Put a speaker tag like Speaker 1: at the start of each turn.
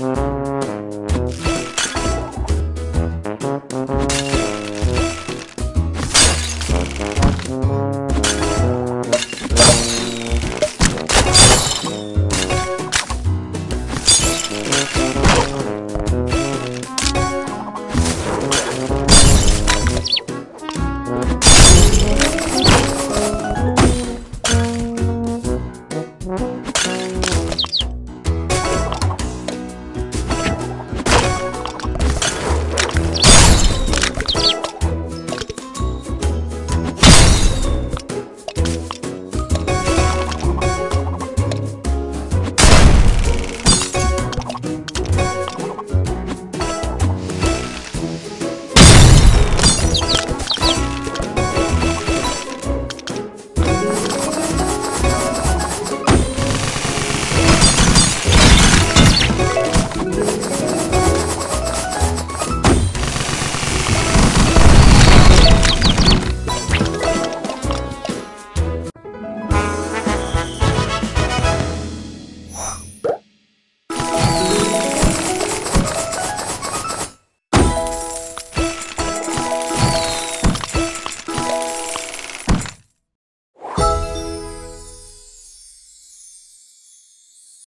Speaker 1: Mm-hmm.